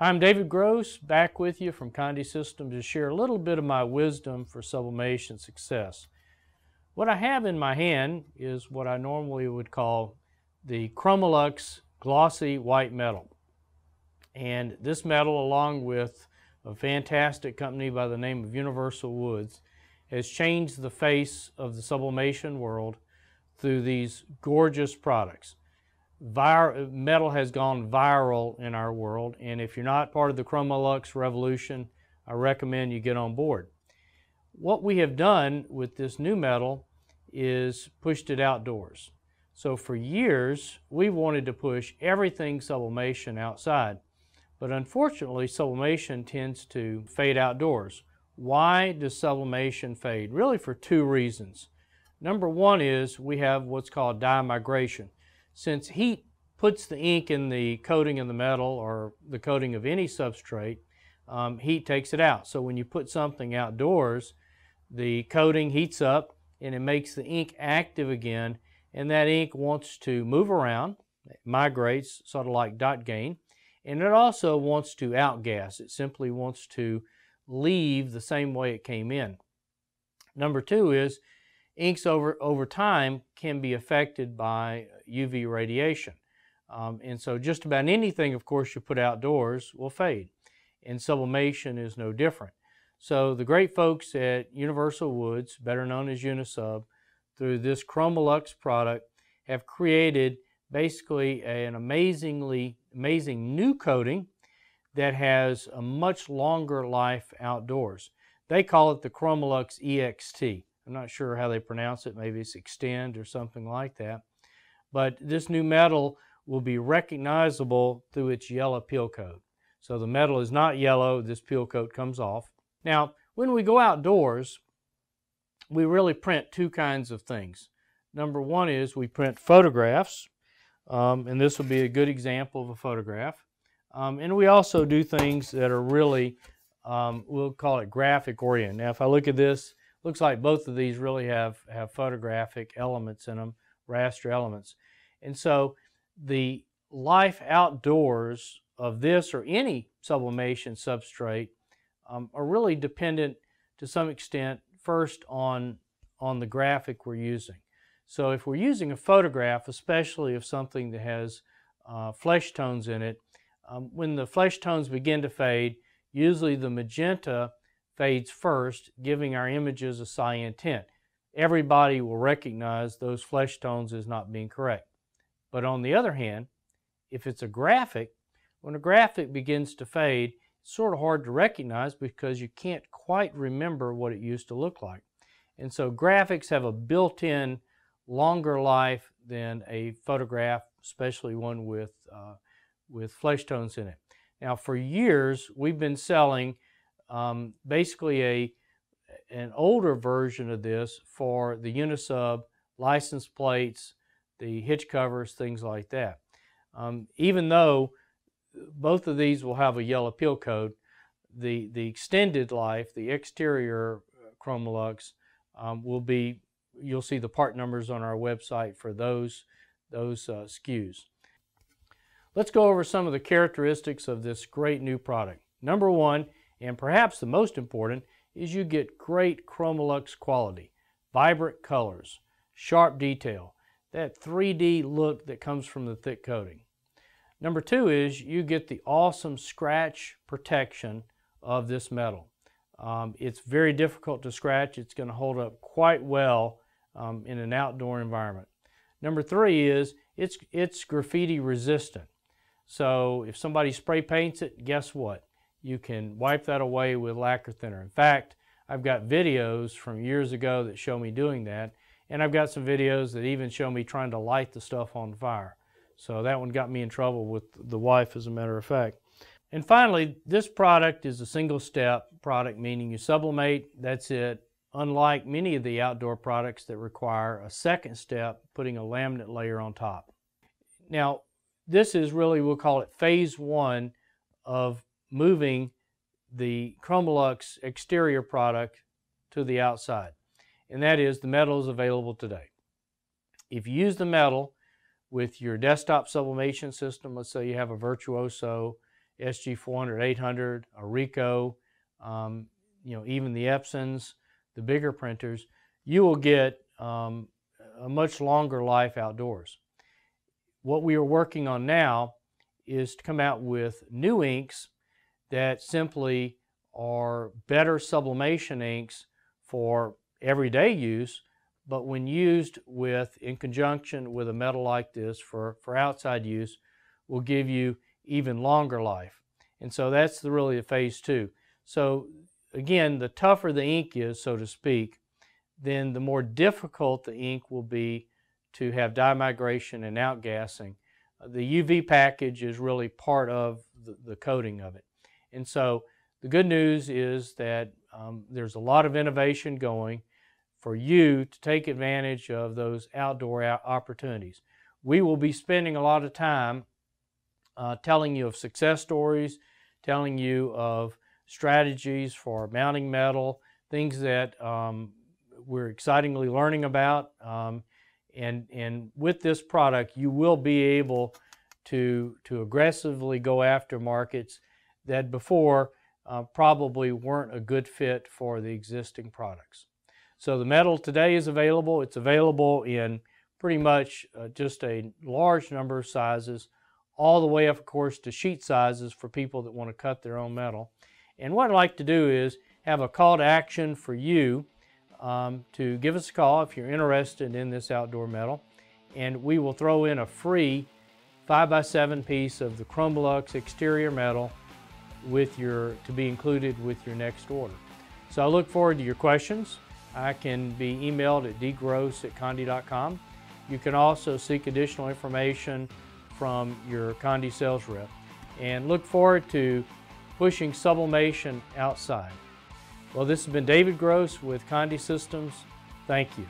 I'm David Gross, back with you from Conde Systems to share a little bit of my wisdom for sublimation success. What I have in my hand is what I normally would call the ChromaLuxe glossy white metal. And this metal, along with a fantastic company by the name of Universal Woods, has changed the face of the sublimation world through these gorgeous products vir- metal has gone viral in our world, and if you're not part of the ChromaLuxe revolution, I recommend you get on board. What we have done with this new metal is pushed it outdoors. So for years, we wanted to push everything sublimation outside. But unfortunately, sublimation tends to fade outdoors. Why does sublimation fade? Really for two reasons. Number one is we have what's called dye migration since heat puts the ink in the coating of the metal or the coating of any substrate, um, heat takes it out. So when you put something outdoors, the coating heats up and it makes the ink active again and that ink wants to move around, migrates sort of like dot gain, and it also wants to outgas. It simply wants to leave the same way it came in. Number two is inks over, over time can be affected by UV radiation. Um, and so just about anything, of course, you put outdoors will fade. And sublimation is no different. So the great folks at Universal Woods, better known as Unisub, through this ChromaLuxe product, have created basically an amazingly amazing new coating that has a much longer life outdoors. They call it the ChromaLuxe EXT. I'm not sure how they pronounce it. Maybe it's extend or something like that. But this new metal will be recognizable through its yellow peel coat. So the metal is not yellow. This peel coat comes off. Now, when we go outdoors, we really print two kinds of things. Number one is we print photographs, um, and this will be a good example of a photograph. Um, and we also do things that are really, um, we'll call it graphic oriented. Now, if I look at this, Looks like both of these really have, have photographic elements in them, raster elements. And so the life outdoors of this or any sublimation substrate um, are really dependent to some extent first on, on the graphic we're using. So if we're using a photograph, especially of something that has uh, flesh tones in it, um, when the flesh tones begin to fade, usually the magenta fades first, giving our images a cyan tint. Everybody will recognize those flesh tones as not being correct. But on the other hand, if it's a graphic, when a graphic begins to fade, it's sort of hard to recognize because you can't quite remember what it used to look like. And so graphics have a built-in longer life than a photograph, especially one with, uh, with flesh tones in it. Now for years, we've been selling um, basically a an older version of this for the Unisub license plates, the hitch covers, things like that. Um, even though both of these will have a yellow peel coat, the, the extended life, the exterior uh, ChromaLuxe, um, will be, you'll see the part numbers on our website for those, those uh, SKUs. Let's go over some of the characteristics of this great new product. Number one, and perhaps the most important is you get great ChromaLuxe quality, vibrant colors, sharp detail, that 3D look that comes from the thick coating. Number two is you get the awesome scratch protection of this metal. Um, it's very difficult to scratch. It's going to hold up quite well um, in an outdoor environment. Number three is it's, it's graffiti resistant. So if somebody spray paints it, guess what? You can wipe that away with lacquer thinner. In fact, I've got videos from years ago that show me doing that, and I've got some videos that even show me trying to light the stuff on fire. So that one got me in trouble with the wife, as a matter of fact. And finally, this product is a single step product, meaning you sublimate, that's it. Unlike many of the outdoor products that require a second step, putting a laminate layer on top. Now, this is really, we'll call it phase one of moving the ChromaLuxe exterior product to the outside. And that is the metal is available today. If you use the metal with your desktop sublimation system, let's say you have a Virtuoso SG400, 800, a Ricoh, um, you know, even the Epsons, the bigger printers, you will get um, a much longer life outdoors. What we are working on now is to come out with new inks that simply are better sublimation inks for everyday use, but when used with, in conjunction with a metal like this for, for outside use, will give you even longer life. And so that's the, really the phase two. So again, the tougher the ink is, so to speak, then the more difficult the ink will be to have dye migration and outgassing. The UV package is really part of the, the coating of it. And so the good news is that um, there's a lot of innovation going for you to take advantage of those outdoor opportunities. We will be spending a lot of time uh, telling you of success stories, telling you of strategies for mounting metal, things that um, we're excitingly learning about. Um, and, and with this product, you will be able to, to aggressively go after markets that before uh, probably weren't a good fit for the existing products. So the metal today is available. It's available in pretty much uh, just a large number of sizes, all the way up, of course, to sheet sizes for people that want to cut their own metal. And what I'd like to do is have a call to action for you um, to give us a call if you're interested in this outdoor metal. And we will throw in a free 5x7 piece of the ChromaLuxe exterior metal with your, to be included with your next order. So I look forward to your questions. I can be emailed at dgross at conde.com. You can also seek additional information from your Conde sales rep and look forward to pushing sublimation outside. Well, this has been David Gross with Conde Systems. Thank you.